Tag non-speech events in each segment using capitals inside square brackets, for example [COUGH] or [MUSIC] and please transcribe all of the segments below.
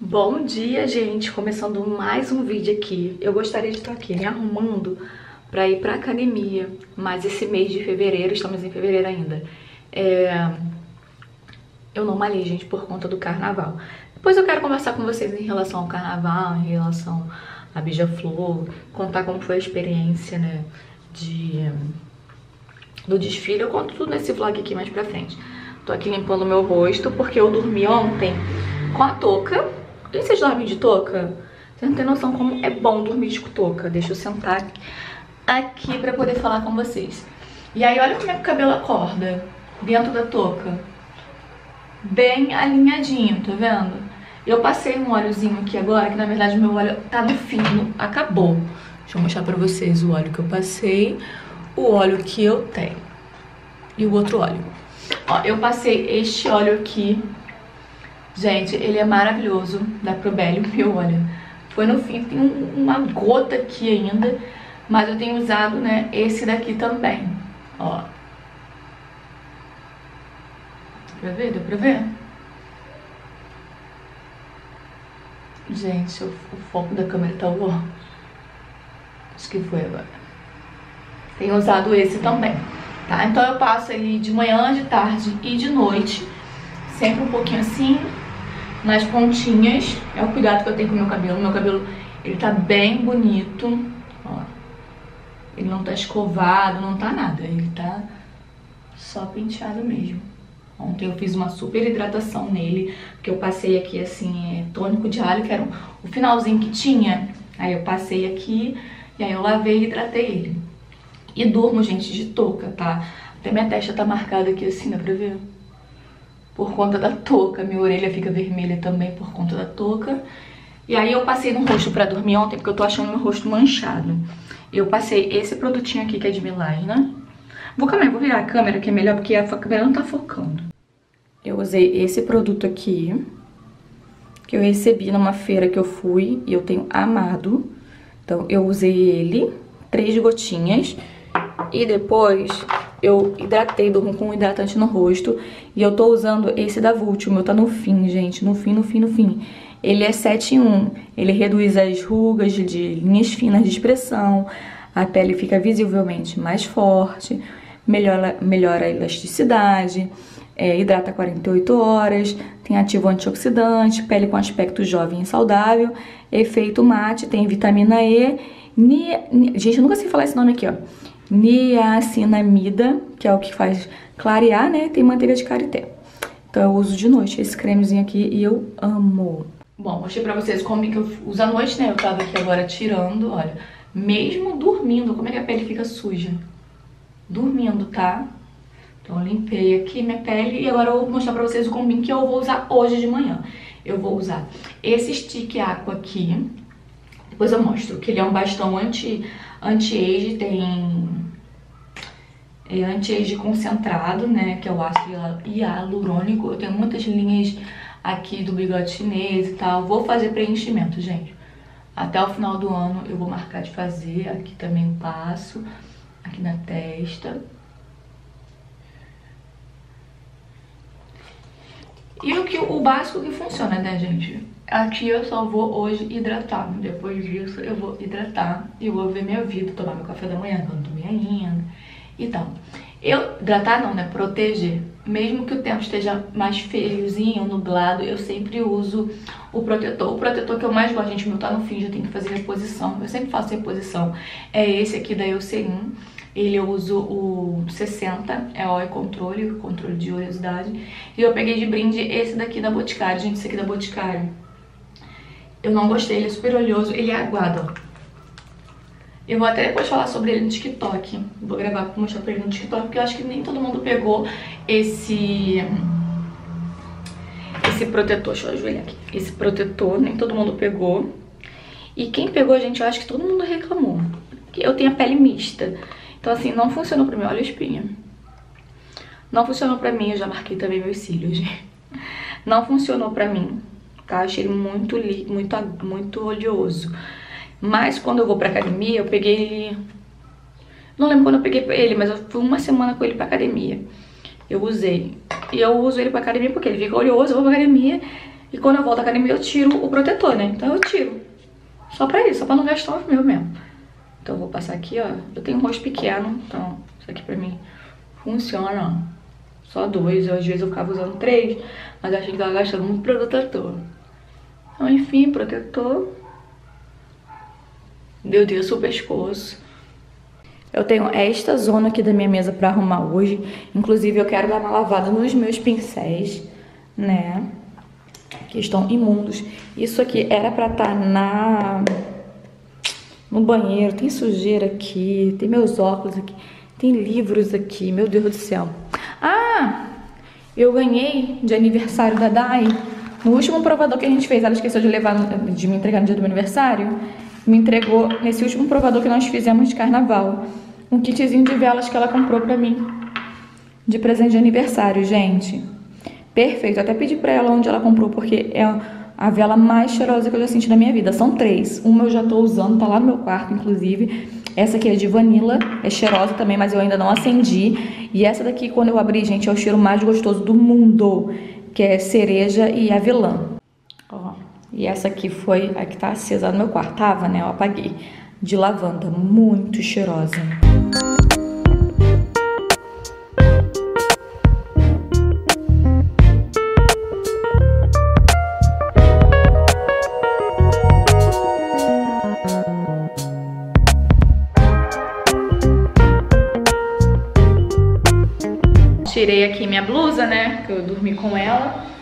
Bom dia, gente! Começando mais um vídeo aqui. Eu gostaria de estar aqui me arrumando para ir pra academia, mas esse mês de fevereiro, estamos em fevereiro ainda, é... eu não malhei, gente, por conta do carnaval. Depois eu quero conversar com vocês em relação ao carnaval, em relação a Bija-Flor, contar como foi a experiência, né, de... do desfile. Eu conto tudo nesse vlog aqui mais pra frente. Tô aqui limpando meu rosto porque eu dormi ontem com a touca e vocês dormem de touca? Vocês não tem noção como é bom dormir de touca. Deixa eu sentar aqui pra poder falar com vocês. E aí, olha como é que o cabelo acorda dentro da touca. Bem alinhadinho, tá vendo? Eu passei um óleozinho aqui agora, que na verdade meu óleo tá no fim, acabou. Deixa eu mostrar pra vocês o óleo que eu passei, o óleo que eu tenho e o outro óleo. Ó, eu passei este óleo aqui Gente, ele é maravilhoso, da Probelio, [LAUGHS] meu, olha. Foi no fim, tem uma gota aqui ainda, mas eu tenho usado, né, esse daqui também, ó. Deu pra ver? Deu pra ver? Gente, o, o foco da câmera tá ó. Acho que foi agora. Tenho usado esse também, tá? Então eu passo ele de manhã, de tarde e de noite. Sempre um pouquinho assim, nas pontinhas. É o cuidado que eu tenho com o meu cabelo. Meu cabelo, ele tá bem bonito, ó. Ele não tá escovado, não tá nada. Ele tá só penteado mesmo. Ontem eu fiz uma super hidratação nele, porque eu passei aqui, assim, é, tônico de alho, que era o finalzinho que tinha. Aí eu passei aqui, e aí eu lavei e hidratei ele. E durmo, gente, de touca, tá? Até minha testa tá marcada aqui assim, dá pra ver? Por conta da touca. Minha orelha fica vermelha também por conta da touca. E aí eu passei no rosto pra dormir ontem, porque eu tô achando meu rosto manchado. Eu passei esse produtinho aqui, que é de Milagna. Vou, calma vou virar a câmera, que é melhor, porque a câmera não tá focando. Eu usei esse produto aqui, que eu recebi numa feira que eu fui, e eu tenho amado. Então, eu usei ele, três gotinhas, e depois eu hidratei, durmo com um hidratante no rosto. E eu tô usando esse da Vult, o meu tá no fim, gente, no fim, no fim, no fim. Ele é 7 em 1, ele reduz as rugas de, de linhas finas de expressão, a pele fica visivelmente mais forte, melhora, melhora a elasticidade, é, hidrata 48 horas, tem ativo antioxidante, pele com aspecto jovem e saudável, efeito mate, tem vitamina E, ni, ni, gente, eu nunca sei falar esse nome aqui, ó, niacinamida, que é o que faz clarear, né? Tem manteiga de karité. Então eu uso de noite esse cremezinho aqui e eu amo. Bom, mostrei pra vocês como que eu uso à noite, né? Eu tava aqui agora tirando, olha. Mesmo dormindo, como é que a pele fica suja? Dormindo, tá? Então eu limpei aqui minha pele e agora eu vou mostrar pra vocês o combinho que eu vou usar hoje de manhã. Eu vou usar esse stick aqua aqui. Depois eu mostro que ele é um bastão anti Anti-age tem é, anti-age concentrado, né, que é o ácido hialurônico. Eu tenho muitas linhas aqui do bigode chinês e tal. Vou fazer preenchimento, gente. Até o final do ano eu vou marcar de fazer. Aqui também passo, aqui na testa. E o, que, o básico que funciona, né, gente? Aqui eu só vou hoje hidratar. Depois disso eu vou hidratar e vou ver minha vida, tomar meu café da manhã, que eu não tomei ainda. Então, eu, hidratar não, né? Proteger. Mesmo que o tempo esteja mais feiozinho, nublado, eu sempre uso o protetor. O protetor que eu mais gosto, gente, meu tá no fim, já tem que fazer reposição. Eu sempre faço reposição. É esse aqui da Eucerin. Ele eu uso o 60, é o controle, controle de oleosidade. E eu peguei de brinde esse daqui da Boticário, gente, esse aqui da Boticário. Eu não gostei, ele é super oleoso, ele é aguado, ó. Eu vou até depois falar sobre ele no TikTok. Vou gravar pra mostrar pra ele no TikTok, porque eu acho que nem todo mundo pegou esse... Esse protetor, deixa eu ajoelhar aqui. Esse protetor, nem todo mundo pegou. E quem pegou, gente, eu acho que todo mundo reclamou. Eu tenho a pele mista. Então, assim, não funcionou pra mim. Olha a espinha. Não funcionou pra mim. Eu já marquei também meus cílios, [LAUGHS] Não funcionou pra mim tá? Achei ele muito, muito, muito oleoso. Mas quando eu vou pra academia, eu peguei ele... Não lembro quando eu peguei ele, mas eu fui uma semana com ele pra academia. Eu usei. E eu uso ele pra academia porque ele fica oleoso, eu vou pra academia, E quando eu volto à academia, eu tiro o protetor, né? Então eu tiro. Só pra isso, só pra não gastar o meu mesmo. Então eu vou passar aqui, ó. Eu tenho um rosto pequeno, então isso aqui pra mim funciona. Só dois, eu, às vezes eu ficava usando três, mas achei que tava gastando muito protetor. Então, enfim, protetor. Meu Deus, o pescoço. Eu tenho esta zona aqui da minha mesa pra arrumar hoje. Inclusive, eu quero dar uma lavada nos meus pincéis, né? Que estão imundos. Isso aqui era pra estar tá na... no banheiro. Tem sujeira aqui, tem meus óculos aqui, tem livros aqui. Meu Deus do céu. Ah, eu ganhei de aniversário da Dai. No último provador que a gente fez, ela esqueceu de levar, de me entregar no dia do meu aniversário. Me entregou nesse último provador que nós fizemos de carnaval. Um kitzinho de velas que ela comprou pra mim. De presente de aniversário, gente. Perfeito. Até pedi pra ela onde ela comprou, porque é a vela mais cheirosa que eu já senti na minha vida. São três. Uma eu já tô usando, tá lá no meu quarto, inclusive. Essa aqui é de vanilla, é cheirosa também, mas eu ainda não acendi. E essa daqui, quando eu abri, gente, é o cheiro mais gostoso do mundo, que é cereja e avelã. Ó, e essa aqui foi a que tá acesa no meu quarto. Tava, né? Eu apaguei. De lavanda, muito cheirosa. Tirei aqui minha blusa, né, que eu dormi com ela.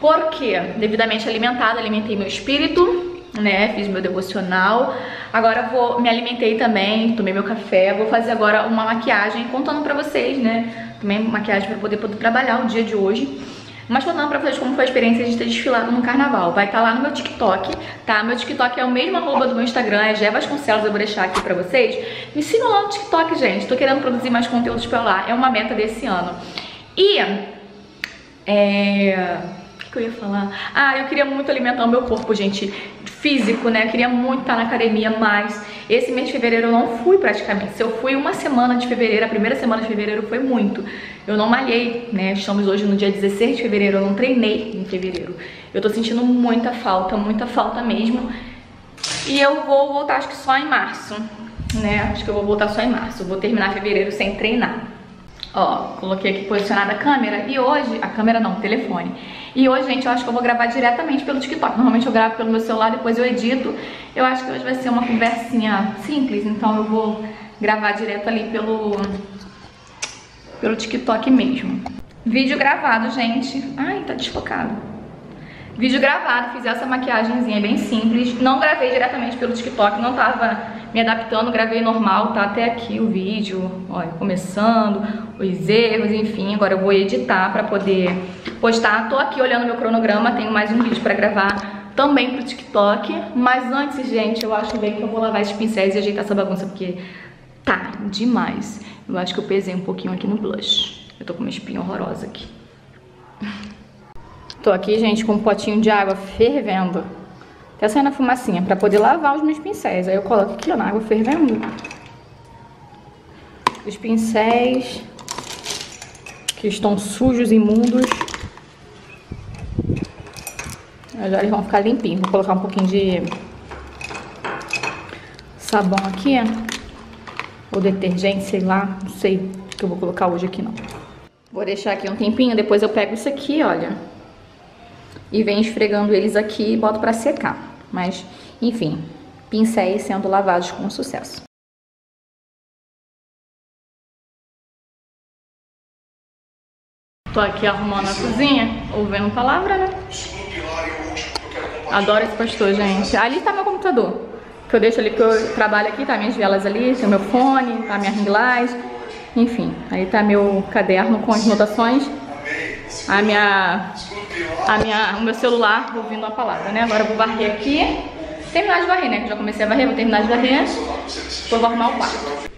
Porque, devidamente alimentada, alimentei meu espírito, né, fiz meu devocional. Agora vou, me alimentei também, tomei meu café, vou fazer agora uma maquiagem, contando pra vocês, né, tomei maquiagem pra poder, poder trabalhar o dia de hoje. Mas contando pra vocês como foi a experiência de ter desfilado no carnaval. Vai estar tá lá no meu TikTok, tá? Meu TikTok é o mesmo arroba do meu Instagram, é Gé Vasconcelos, eu vou deixar aqui pra vocês. Me sigam lá no TikTok, gente. Tô querendo produzir mais conteúdos pra lá. É uma meta desse ano. E... É... O que eu ia falar? Ah, eu queria muito alimentar o meu corpo, gente físico, né? Eu queria muito estar na academia, mas esse mês de fevereiro eu não fui praticamente. Se eu fui uma semana de fevereiro, a primeira semana de fevereiro foi muito. Eu não malhei, né? Estamos hoje no dia 16 de fevereiro, eu não treinei em fevereiro. Eu tô sentindo muita falta, muita falta mesmo. E eu vou voltar acho que só em março, né? Acho que eu vou voltar só em março. Vou terminar fevereiro sem treinar. Ó, coloquei aqui posicionada a câmera e hoje, a câmera não, o telefone. E hoje, gente, eu acho que eu vou gravar diretamente pelo TikTok. Normalmente eu gravo pelo meu celular, depois eu edito. Eu acho que hoje vai ser uma conversinha simples, então eu vou gravar direto ali pelo, pelo TikTok mesmo. Vídeo gravado, gente. Ai, tá desfocado. Vídeo gravado, fiz essa maquiagemzinha bem simples. Não gravei diretamente pelo TikTok, não tava me adaptando, gravei normal, tá até aqui o vídeo, olha, começando, os erros, enfim. Agora eu vou editar pra poder postar. Tô aqui olhando meu cronograma, tenho mais um vídeo pra gravar também pro TikTok. Mas antes, gente, eu acho bem que eu vou lavar esses pincéis e ajeitar essa bagunça, porque tá demais. Eu acho que eu pesei um pouquinho aqui no blush. Eu tô com uma espinha horrorosa aqui. [LAUGHS] Tô aqui, gente, com um potinho de água fervendo. Até saindo a fumacinha, pra poder lavar os meus pincéis. Aí eu coloco aqui, ó, na água fervendo. Os pincéis que estão sujos, imundos. Já eles vão ficar limpinhos. Vou colocar um pouquinho de sabão aqui, ou detergente, sei lá, não sei o que eu vou colocar hoje aqui não. Vou deixar aqui um tempinho, depois eu pego isso aqui, olha, e venho esfregando eles aqui e boto pra secar. Mas, enfim, pincéis sendo lavados com sucesso. Tô aqui arrumando a cozinha, ouvindo palavra, né? Adoro esse pastor, gente. Ali tá meu computador. Que eu deixo ali, que eu trabalho aqui, tá minhas velas ali, tem meu fone, tá minha ring light. Enfim, aí tá meu caderno com as notações. A minha, a minha, o meu celular ouvindo a palavra, né? Agora eu vou varrer aqui. Terminar de varrer, né? Que já comecei a varrer, vou terminar de varrer. Depois vou arrumar o quarto.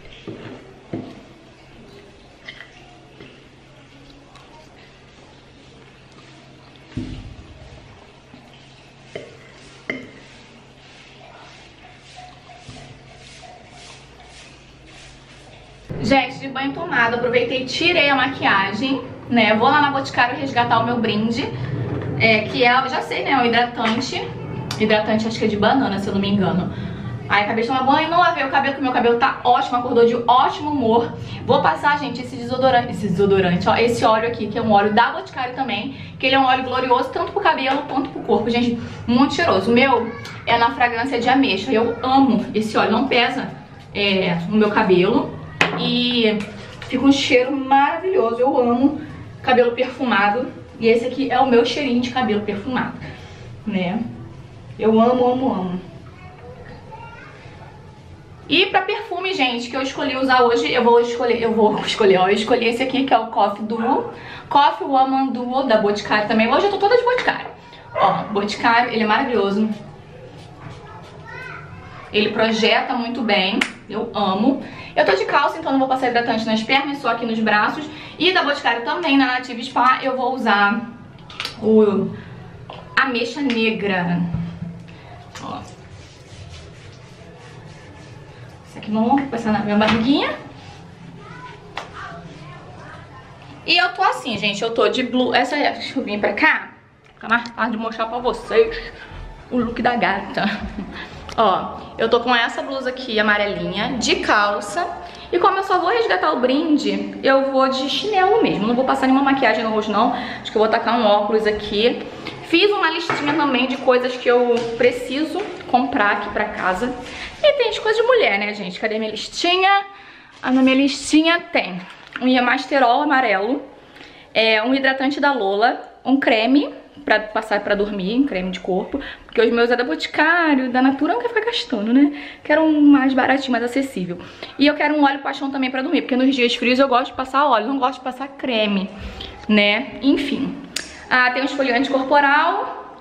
Gente, de banho tomado, aproveitei e tirei a maquiagem, né? Vou lá na Boticário resgatar o meu brinde. é, que é, já sei, né, o hidratante. Hidratante acho que é de banana, se eu não me engano. Aí acabei de tomar banho, não lavei o cabelo, porque meu cabelo tá ótimo, acordou de ótimo humor. Vou passar, gente, esse desodorante, esse desodorante, ó, esse óleo aqui, que é um óleo da Boticário também, que ele é um óleo glorioso tanto pro cabelo quanto pro corpo, gente, muito cheiroso. O meu é na fragrância de ameixa, eu amo esse óleo, não pesa é, no meu cabelo e fica um cheiro maravilhoso, eu amo cabelo perfumado e esse aqui é o meu cheirinho de cabelo perfumado, né? Eu amo, amo, amo. E pra perfume, gente, que eu escolhi usar hoje, eu vou escolher, eu vou [LAUGHS] escolher, ó, eu escolhi esse aqui, que é o Coffee Duo. Coffee Woman Duo, da Boticário também. Hoje eu tô toda de Boticário. Ó, Boticário, ele é maravilhoso. Ele projeta muito bem, eu amo. Eu tô de calça, então não vou passar hidratante nas pernas, só aqui nos braços. E da Boticário também, na Native Spa, eu vou usar o Ameixa Negra. Ó. Esse aqui não vou passar na minha barriguinha. E eu tô assim, gente, eu tô de blue. Essa é, deixa eu vir pra cá. Fica mais fácil de mostrar pra vocês o look da gata. Ó, eu tô com essa blusa aqui amarelinha, de calça. E como eu só vou resgatar o brinde, eu vou de chinelo mesmo. Não vou passar nenhuma maquiagem no rosto, não. Acho que eu vou tacar um óculos aqui. Fiz uma listinha também de coisas que eu preciso comprar aqui pra casa. E tem as coisas de mulher, né, gente? Cadê minha listinha? Ah, na minha listinha tem um Iamasterol amarelo, é, um hidratante da Lola, um creme pra passar pra dormir, um creme de corpo, porque os meus é da Boticário, da Natura, não quero ficar gastando, né? Quero um mais baratinho, mais acessível. E eu quero um óleo paixão também pra dormir, porque nos dias frios eu gosto de passar óleo, não gosto de passar creme, né? Enfim. Ah, tem um esfoliante corporal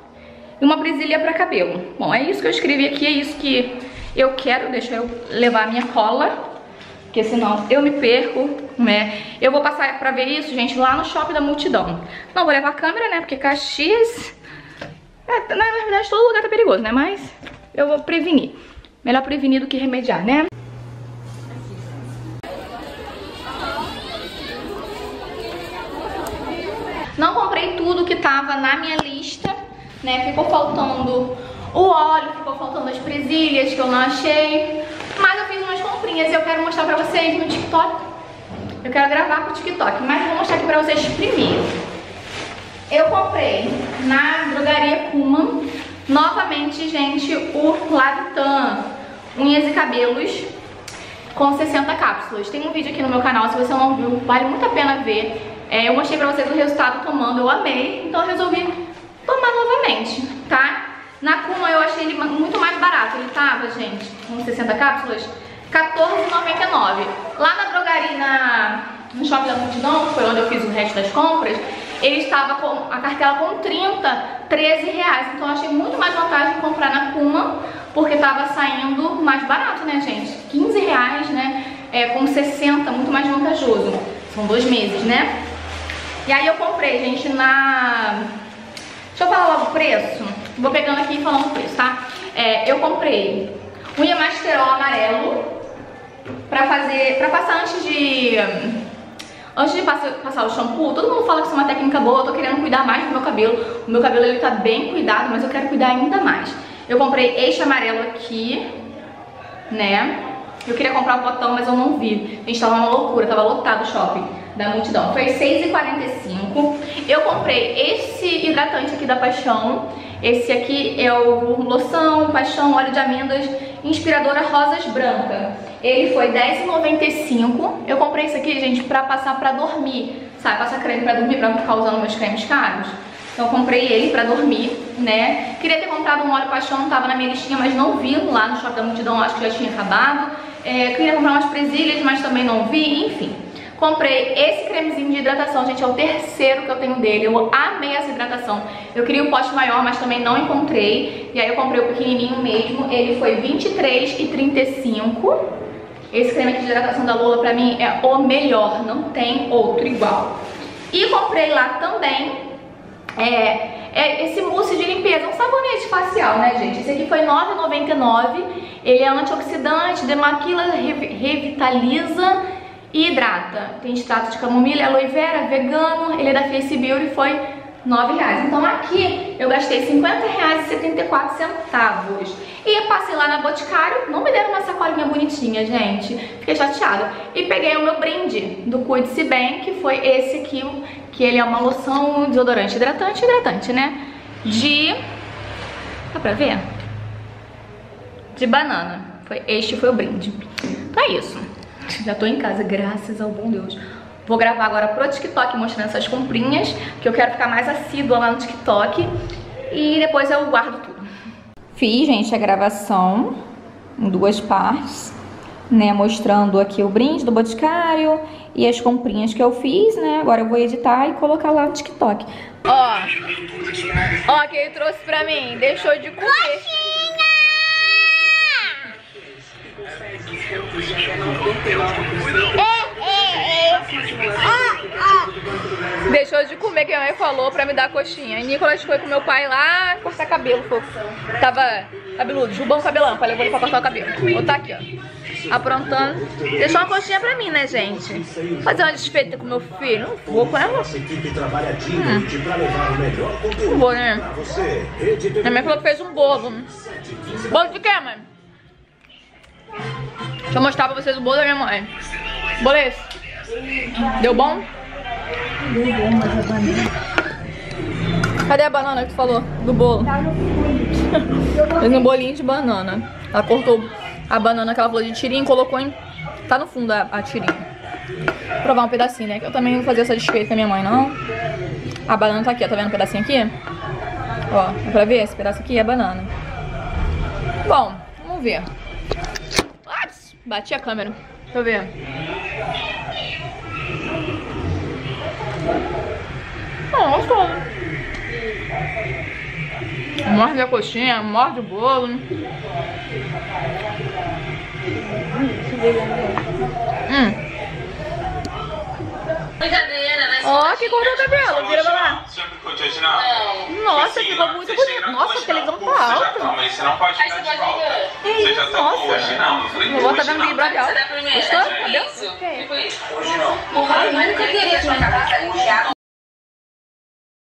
e uma presilha pra cabelo. Bom, é isso que eu escrevi aqui, é isso que eu quero. Deixa eu levar a minha cola, porque senão eu me perco, né? Eu vou passar pra ver isso, gente, lá no Shopping da Multidão. Não vou levar a câmera, né, porque Caxias... É, na verdade, todo lugar tá perigoso, né? Mas eu vou prevenir. Melhor prevenir do que remediar, né? Não comprei tudo que tava na minha lista, né? Ficou faltando o óleo, ficou faltando as presilhas que eu não achei. E eu quero mostrar pra vocês no TikTok. Eu quero gravar pro TikTok, mas vou mostrar aqui pra vocês primeiro. Eu comprei na drogaria Kuma, novamente, gente, o Lavitan Unhas e Cabelos com 60 cápsulas. Tem um vídeo aqui no meu canal, se você não viu, vale muito a pena ver. É, eu mostrei pra vocês o resultado tomando, eu amei, então eu resolvi tomar novamente, tá? Na Kuma eu achei ele muito mais barato, ele tava, gente, com 60 cápsulas, R$14,99. Lá na drogaria, na, no Shopping da Multidão, que foi onde eu fiz o resto das compras, ele estava com a cartela com 30, 13 reais. Então eu achei muito mais vantagem comprar na Kuma, porque tava saindo mais barato, né, gente? 15 reais, né? É, com 60, muito mais vantajoso. São dois meses, né? E aí eu comprei, gente, na... Deixa eu falar logo o preço. Vou pegando aqui e falando o preço, tá? É, eu comprei unha Masterol amarelo pra fazer... Pra passar antes de... Antes de passar, passar o shampoo, todo mundo fala que isso é uma técnica boa, eu tô querendo cuidar mais do meu cabelo. O meu cabelo, ele tá bem cuidado, mas eu quero cuidar ainda mais. Eu comprei este amarelo aqui, né? Eu queria comprar um potão, mas eu não vi. Gente tava uma loucura, tava lotado o shopping da multidão. Foi R$6,45. Eu comprei esse hidratante aqui da Paixão. Esse aqui é o loção, paixão, óleo de amêndoas, inspiradora rosas branca. Ele foi R$10,95. Eu comprei esse aqui, gente, pra passar pra dormir. Sabe, passar creme pra dormir, pra não ficar usando meus cremes caros. Então eu comprei ele pra dormir, né? Queria ter comprado um óleo paixão, tava na minha listinha, mas não vi lá no Shopping da Multidão, acho que já tinha acabado. É, queria comprar umas presilhas, mas também não vi, enfim. Comprei esse cremezinho de hidratação, gente, é o terceiro que eu tenho dele. Eu amei essa hidratação. Eu queria um pote maior, mas também não encontrei. E aí eu comprei o pequenininho mesmo. Ele foi R$23,35. Esse creme de hidratação da Lola pra mim é o melhor, não tem outro igual. E comprei lá também é, é esse mousse de limpeza, um sabonete facial, né, gente? Esse aqui foi R$9,99. Ele é antioxidante, demaquila, revitaliza e hidrata. Tem extrato de camomila, aloe vera, vegano. Ele é da Face Beauty, foi 9 reais. Então aqui eu gastei 50 reais e 74 centavos. E passei lá na Boticário, não me deram uma sacolinha bonitinha, gente. Fiquei chateada. E peguei o meu brinde do Cuide-se Bem, que foi esse aqui, que ele é uma loção desodorante hidratante, hidratante, né? De... Dá pra ver? De banana. Foi, este foi o brinde. Então é isso. Já tô em casa, graças ao bom Deus. Vou gravar agora pro TikTok mostrando essas comprinhas, que eu quero ficar mais assídua lá no TikTok. E depois eu guardo tudo. Fiz, gente, a gravação em duas partes, né? Mostrando aqui o brinde do Boticário e as comprinhas que eu fiz, né? Agora eu vou editar e colocar lá no TikTok. Ó, ó, que ele trouxe pra mim. Deixou de comer. Coxinha! Deixou de comer que a mãe falou pra me dar coxinha. E Nicolas foi com meu pai lá cortar cabelo. Foi. Tava cabeludo, jubão cabelão. Falei, vou ele pra cortar o cabelo. Vou tá aqui, ó. Aprontando. Deixou uma coxinha pra mim, né, gente? Fazer uma desfeita com meu filho. Não vou com ela. Hum. Não vou, né? A mãe falou que fez um bolo. Bolo de quê, mãe? Deixa eu mostrar pra vocês o bolo da minha mãe. Bolo é esse? Deu bom? Deu bom, mas a banana... Cadê a banana que tu falou? Do bolo? Tá no fundo. Fez um bolinho de banana. Ela cortou a banana que ela falou de tirinha e colocou em... Tá no fundo a, a tirinha. Vou provar um pedacinho, né? Que eu também não vou fazer essa desfeita com a minha mãe, não. A banana tá aqui, ó. Tá vendo um pedacinho aqui? Ó, dá pra ver? Esse pedaço aqui é banana. Bom, vamos ver. Bati a câmera. Deixa eu ver. Não, gostoso. Morde a coxinha, morde o bolo. Hum. Ó, oh, que cortou o cabelo, vira pra lá. Nossa, ficou muito bonito. Nossa, a televisão tá alta. Mas você não pode ficar de volta. Você já tá hoje não. Vou botar vendo Big Brother alto. Gostou? Cadê? Hoje não. Nunca queria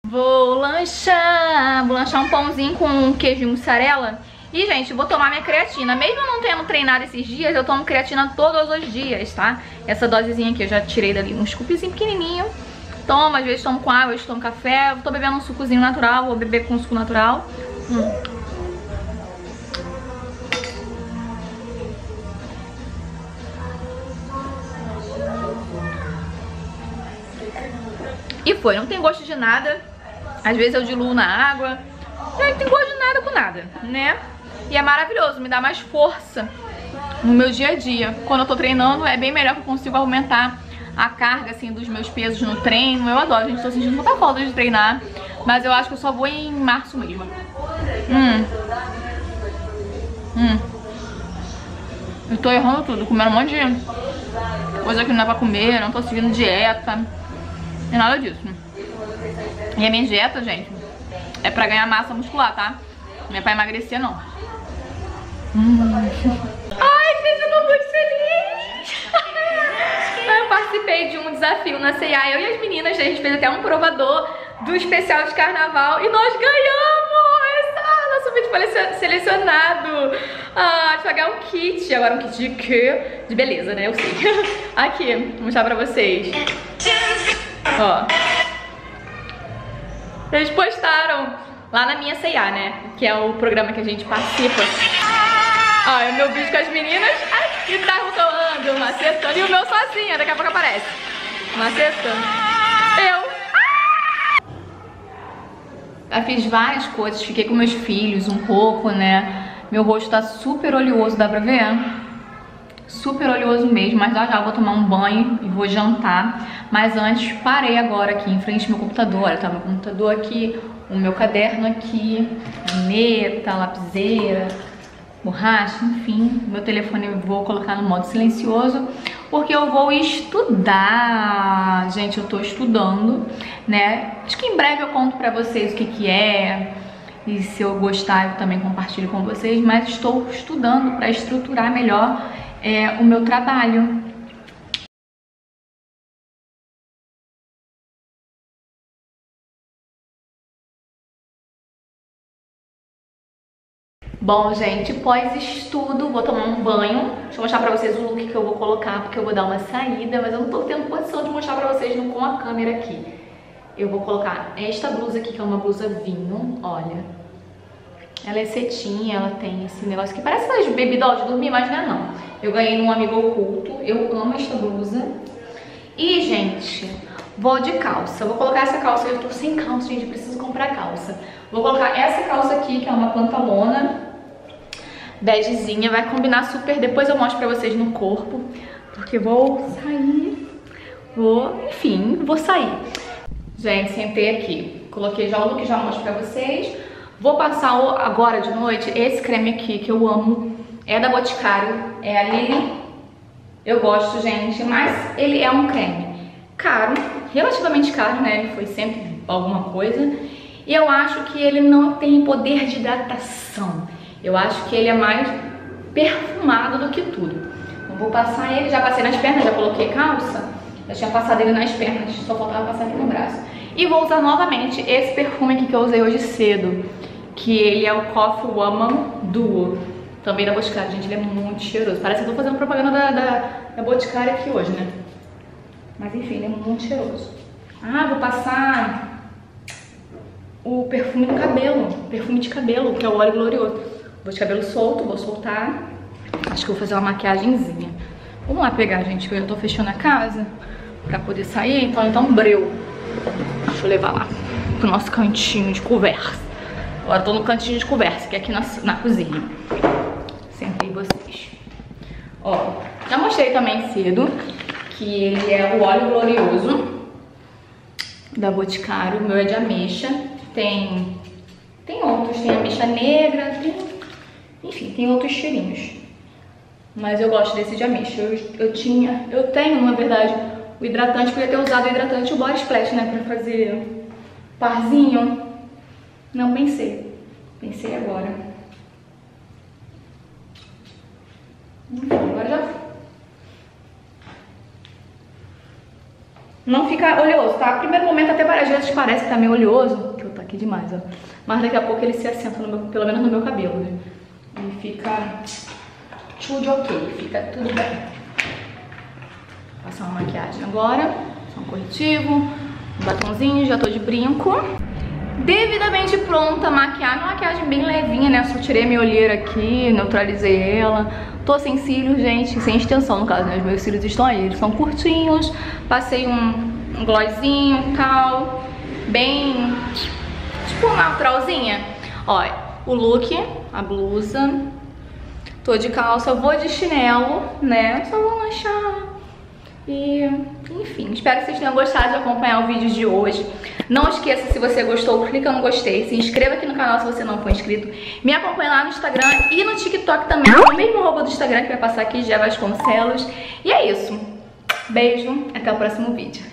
Vou lanchar, vou lanchar um pãozinho com queijo e mussarela. E, gente, vou tomar minha creatina. Mesmo não tendo treinado esses dias, eu tomo creatina todos os dias, tá? Essa dosezinha aqui eu já tirei dali um scoopzinho pequenininho. Tomo, às vezes tomo com água, às vezes tomo café. Tô bebendo um sucozinho natural, vou beber com suco natural. Hum. E foi, não tem gosto de nada. Às vezes eu diluo na água. Não tem gosto de nada com nada, né? E é maravilhoso, me dá mais força no meu dia a dia. Quando eu tô treinando, é bem melhor que eu consigo aumentar a carga, assim, dos meus pesos no treino. Eu adoro, gente, tô sentindo muita falta de treinar. Mas eu acho que eu só vou em março mesmo. Hum. Hum. Eu tô errando tudo, comendo um monte de coisa que não é pra comer, não tô seguindo dieta. É nada disso. E a minha dieta, gente, é pra ganhar massa muscular, tá? Não é pra emagrecer, não. Hum. Ai, gente, eu tô muito feliz. eu participei de um desafio na C&A, eu e as meninas, a gente fez até um provador do especial de carnaval e nós ganhamos! Essa, nosso vídeo foi selecionado. Ah, de pagar um kit, agora um kit de quê? De beleza, né? Eu sei. [LAUGHS] Aqui, vou mostrar pra vocês. Ó. Eles postaram lá na minha C&A, né? Que é o programa que a gente participa. Ó, é o meu vídeo com as meninas. Ai, e tá rolando, macetando. E o meu sozinha, daqui a pouco aparece. Macetando. Eu. Já fiz várias coisas, fiquei com meus filhos um pouco, né? Meu rosto tá super oleoso, dá pra ver? Super oleoso mesmo, mas já já vou tomar um banho e vou jantar. Mas antes, parei agora aqui em frente ao meu computador. Olha, tá meu computador aqui, o meu caderno aqui, caneta, lapiseira, borracha, enfim, meu telefone eu vou colocar no modo silencioso porque eu vou estudar, gente, eu tô estudando, né, acho que em breve eu conto pra vocês o que que é e se eu gostar eu também compartilho com vocês, mas estou estudando para estruturar melhor é, o meu trabalho, Bom, gente, pós-estudo, vou tomar um banho. Deixa eu mostrar pra vocês o look que eu vou colocar, porque eu vou dar uma saída, mas eu não tô tendo condição de mostrar pra vocês com a câmera aqui. Eu vou colocar esta blusa aqui, que é uma blusa vinho, olha. Ela é cetinha, ela tem esse negócio que parece doll de dormir, mas não é não. Eu ganhei num amigo oculto, eu amo esta blusa. E, gente, vou de calça. Vou colocar essa calça, eu tô sem calça, gente, preciso comprar calça. Vou colocar essa calça aqui, que é uma pantalona, begezinha, vai combinar super. Depois eu mostro pra vocês no corpo, porque vou sair, vou, enfim, vou sair. Gente, sentei aqui, coloquei já o look, já mostro pra vocês. Vou passar agora de noite esse creme aqui que eu amo, é da Boticário, é a Lily. Eu gosto, gente, mas ele é um creme caro, relativamente caro, né? Ele foi sempre alguma coisa. E eu acho que ele não tem poder de hidratação. Eu acho que ele é mais perfumado do que tudo. Então vou passar ele, já passei nas pernas, já coloquei calça. Já tinha passado ele nas pernas, só faltava passar ele no braço. E vou usar novamente esse perfume aqui que eu usei hoje cedo, que ele é o Coffee Woman Duo. Também da Boticário, gente, ele é muito cheiroso. Parece que eu tô fazendo propaganda da, da, da Boticário aqui hoje, né? Mas enfim, ele é muito cheiroso. Ah, vou passar o perfume do cabelo, perfume de cabelo, que é o óleo glorioso. Vou de cabelo solto, vou soltar. Acho que vou fazer uma maquiagemzinha. Vamos lá pegar, gente, eu tô fechando a casa pra poder sair, então então breu. Deixa eu levar lá pro nosso cantinho de conversa. Agora tô no cantinho de conversa, que é aqui na, na cozinha. Sentei vocês. Ó, já mostrei também cedo que ele é o óleo glorioso da Boticário. O meu é de ameixa. Tem, tem outros, tem ameixa negra, tem enfim, tem outros cheirinhos. Mas eu gosto desse de ameixa. Eu, eu tinha, eu tenho, na verdade, o hidratante, podia ter usado o hidratante o body splash, né, pra fazer parzinho. Não pensei. Pensei agora. Agora já Não fica oleoso, tá? Primeiro momento até várias vezes parece que tá meio oleoso, que eu tô aqui demais, ó. Mas daqui a pouco ele se assenta, meu, pelo menos no meu cabelo, né? E fica tudo ok, fica tudo bem. Vou passar uma maquiagem agora, um corretivo, um batonzinho, já tô de brinco. Devidamente pronta a maquiagem, uma maquiagem bem levinha, né? Só tirei minha olheira aqui, neutralizei ela. Tô sem cílios, gente, sem extensão no caso, né? Os meus cílios estão aí, eles são curtinhos. Passei um, glossinho, um cal, bem, tipo naturalzinha. Olha, o look, a blusa. Tô de calça, vou de chinelo, né? Só vou lanchar. E, enfim, espero que vocês tenham gostado de acompanhar o vídeo de hoje. Não esqueça, se você gostou, clica no gostei. Se inscreva aqui no canal se você não for inscrito. Me acompanhe lá no Instagram e no TikTok também. O mesmo roubo do Instagram que vai passar aqui, Gé Vasconcelos. E é isso. Beijo, até o próximo vídeo.